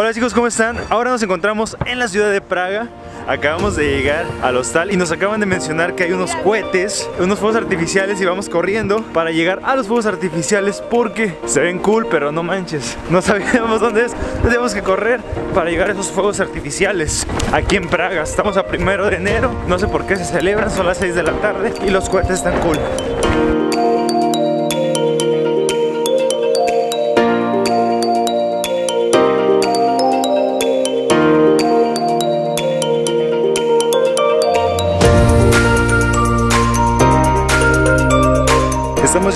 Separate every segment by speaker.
Speaker 1: Hola chicos, ¿cómo están? Ahora nos encontramos en la ciudad de Praga Acabamos de llegar al hostal y nos acaban de mencionar que hay unos cohetes, unos fuegos artificiales y vamos corriendo para llegar a los fuegos artificiales porque se ven cool, pero no manches, no sabíamos dónde es. Tenemos que correr para llegar a esos fuegos artificiales aquí en Praga. Estamos a primero de enero, no sé por qué se celebran, son las 6 de la tarde y los cohetes están cool.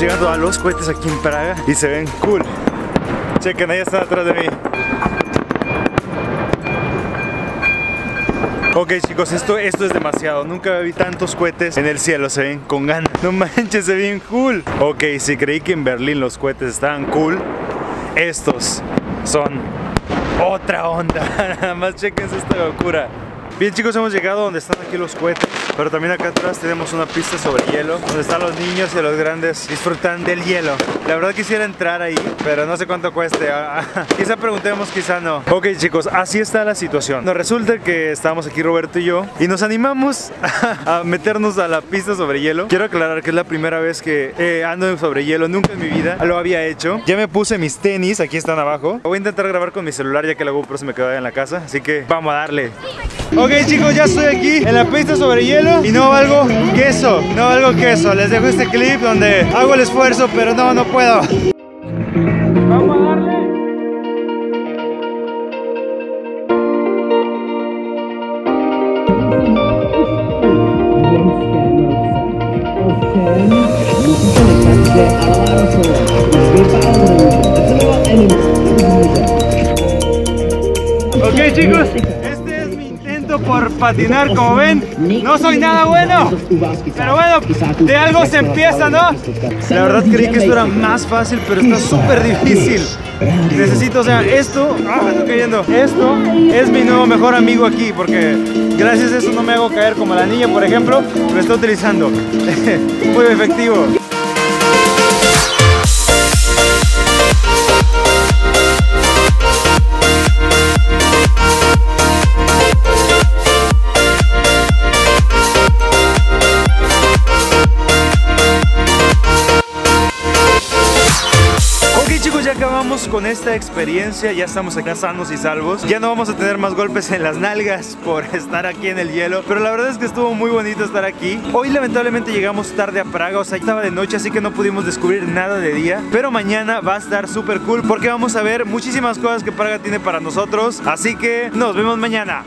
Speaker 1: Llegando a los cohetes aquí en Praga y se ven cool. Chequen, ahí están atrás de mí. Ok chicos, esto, esto es demasiado. Nunca vi tantos cohetes en el cielo Se ven con ganas. No manches, se ven cool. Ok, si creí que en Berlín los cohetes estaban cool Estos son otra onda. Nada más chequense esta locura. Bien chicos, hemos llegado donde están aquí los cohetes Pero también acá atrás tenemos una pista sobre hielo Donde están los niños y los grandes disfrutan del hielo. La verdad quisiera entrar ahí, pero no sé cuánto cueste. Quizá preguntemos, quizá no. Ok chicos, así está la situación. Nos resulta que estábamos aquí Roberto y yo Y nos animamos a meternos a la pista sobre hielo. Quiero aclarar que es la primera vez que eh, ando sobre hielo Nunca en mi vida lo había hecho. Ya me puse mis tenis, aquí están abajo. Voy a intentar grabar con mi celular ya que la GoPro se me quedó en la casa Así que vamos a darle. Ok chicos, ya estoy aquí en la pista sobre hielo y no valgo queso, no valgo queso. Les dejo este clip donde hago el esfuerzo, pero no, no puedo. Vamos a darle. Ok chicos, por patinar, como ven, no soy nada bueno. Pero bueno, de algo se empieza, ¿no? La verdad creí que esto era más fácil, pero está súper difícil. Necesito, o sea, esto, ah, estoy cayendo. Esto es mi nuevo mejor amigo aquí, porque gracias a eso no me hago caer como la niña, por ejemplo, lo está utilizando. Muy efectivo. Con esta experiencia, ya estamos acá sanos y salvos. Ya no vamos a tener más golpes en las nalgas por estar aquí en el hielo, pero la verdad es que estuvo muy bonito estar aquí. Hoy lamentablemente llegamos tarde a Praga, o sea, estaba de noche, así que no pudimos descubrir nada de día. Pero mañana va a estar súper cool porque vamos a ver muchísimas cosas que Praga tiene para nosotros. Así que nos vemos mañana.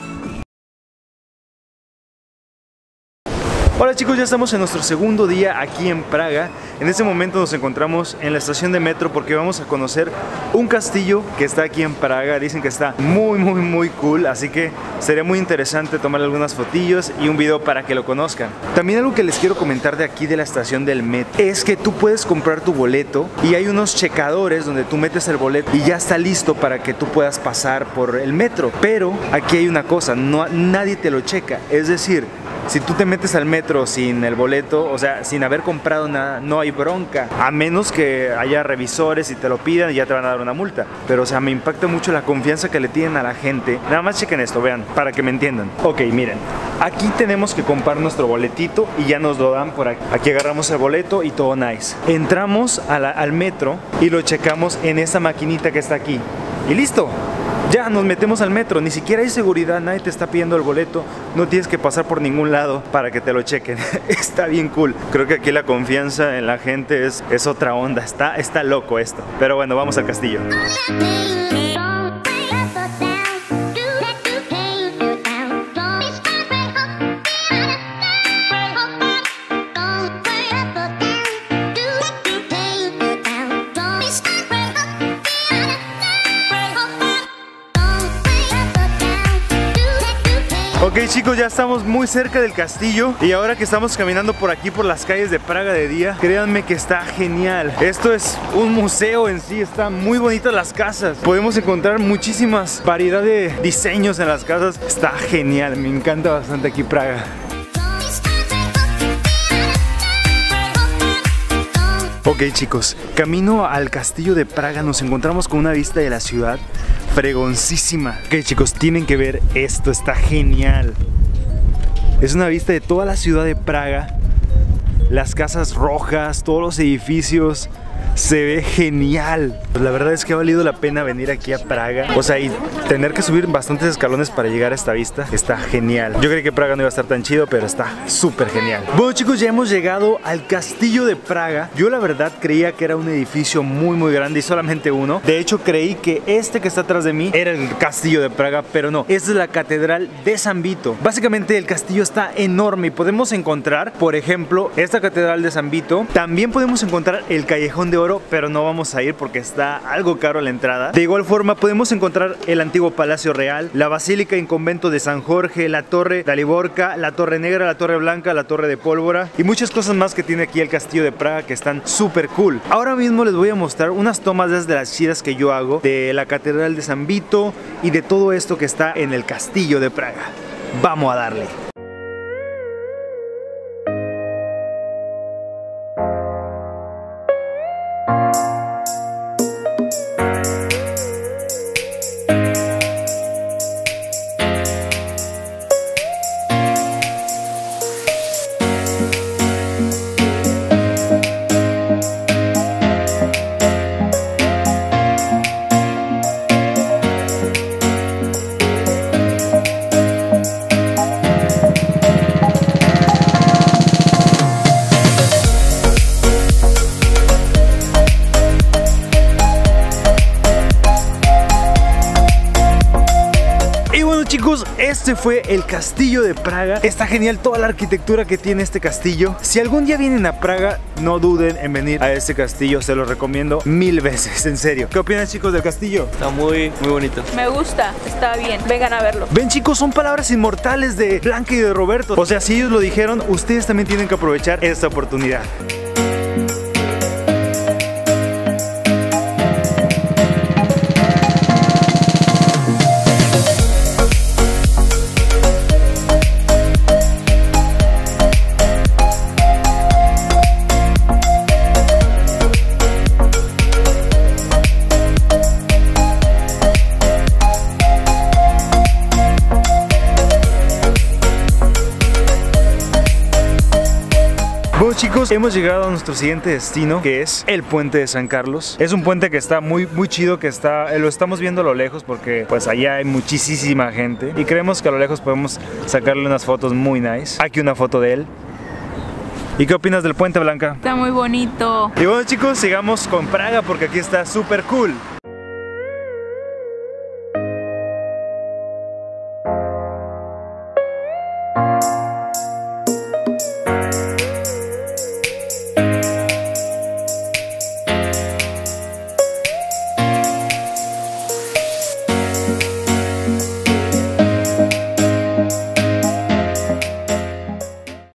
Speaker 1: Hola chicos, ya estamos en nuestro segundo día aquí en Praga. En este momento nos encontramos en la estación de metro porque vamos a conocer un castillo que está aquí en Praga. Dicen que está muy muy muy cool, así que sería muy interesante tomar algunas fotillos y un video para que lo conozcan. También algo que les quiero comentar de aquí de la estación del metro es que tú puedes comprar tu boleto y hay unos checadores donde tú metes el boleto y ya está listo para que tú puedas pasar por el metro. Pero aquí hay una cosa, no, nadie te lo checa, es decir, si tú te metes al metro sin el boleto, o sea, sin haber comprado nada, no hay bronca. A menos que haya revisores y te lo pidan y ya te van a dar una multa. Pero, o sea, me impacta mucho la confianza que le tienen a la gente. Nada más chequen esto, vean, para que me entiendan. Ok, miren, aquí tenemos que comprar nuestro boletito y ya nos lo dan por aquí. Aquí agarramos el boleto y todo nice. Entramos al metro y lo checamos en esa maquinita que está aquí. Y listo, ya nos metemos al metro, ni siquiera hay seguridad, nadie te está pidiendo el boleto, no tienes que pasar por ningún lado para que te lo chequen. está bien cool. Creo que aquí la confianza en la gente es, es otra onda, está, está loco esto. Pero bueno, vamos al castillo. Ok chicos, ya estamos muy cerca del castillo y ahora que estamos caminando por aquí por las calles de Praga de día, créanme que está genial. Esto es un museo en sí, están muy bonitas las casas. Podemos encontrar muchísimas variedad de diseños en las casas. Está genial, me encanta bastante aquí Praga. Ok chicos, camino al castillo de Praga nos encontramos con una vista de la ciudad fregoncísima. Ok chicos, tienen que ver esto, está genial. Es una vista de toda la ciudad de Praga. Las casas rojas, todos los edificios. Se ve genial. La verdad es que ha valido la pena venir aquí a Praga. O sea, y tener que subir bastantes escalones para llegar a esta vista está genial. Yo creí que Praga no iba a estar tan chido, pero está súper genial. Bueno chicos, ya hemos llegado al castillo de Praga. Yo la verdad creía que era un edificio muy muy grande y solamente uno. De hecho creí que este que está atrás de mí era el castillo de Praga, pero no. Esta es la catedral de San Vito. Básicamente el castillo está enorme y podemos encontrar, por ejemplo, esta catedral de San Vito. También podemos encontrar el callejón de oro pero no vamos a ir porque está algo caro la entrada. De igual forma, podemos encontrar el antiguo Palacio Real, la Basílica y Convento de San Jorge, la Torre de Aliborca, la Torre Negra, la Torre Blanca, la Torre de Pólvora y muchas cosas más que tiene aquí el Castillo de Praga que están súper cool. Ahora mismo les voy a mostrar unas tomas desde las chidas que yo hago de la Catedral de San Vito y de todo esto que está en el Castillo de Praga. Vamos a darle. Chicos, este fue el castillo de Praga. Está genial toda la arquitectura que tiene este castillo. Si algún día vienen a Praga, no duden en venir a este castillo. Se lo recomiendo mil veces, en serio. ¿Qué opinan chicos del castillo?
Speaker 2: Está muy, muy bonito.
Speaker 3: Me gusta, está bien. Vengan a verlo.
Speaker 1: Ven chicos, son palabras inmortales de Blanca y de Roberto. O sea, si ellos lo dijeron, ustedes también tienen que aprovechar esta oportunidad. Bueno chicos, hemos llegado a nuestro siguiente destino que es el puente de San Carlos. Es un puente que está muy muy chido, que está eh, lo estamos viendo a lo lejos porque pues allá hay muchísima gente y creemos que a lo lejos podemos sacarle unas fotos muy nice. Aquí una foto de él. ¿Y qué opinas del puente Blanca?
Speaker 3: Está muy bonito.
Speaker 1: Y bueno chicos, sigamos con Praga porque aquí está súper cool.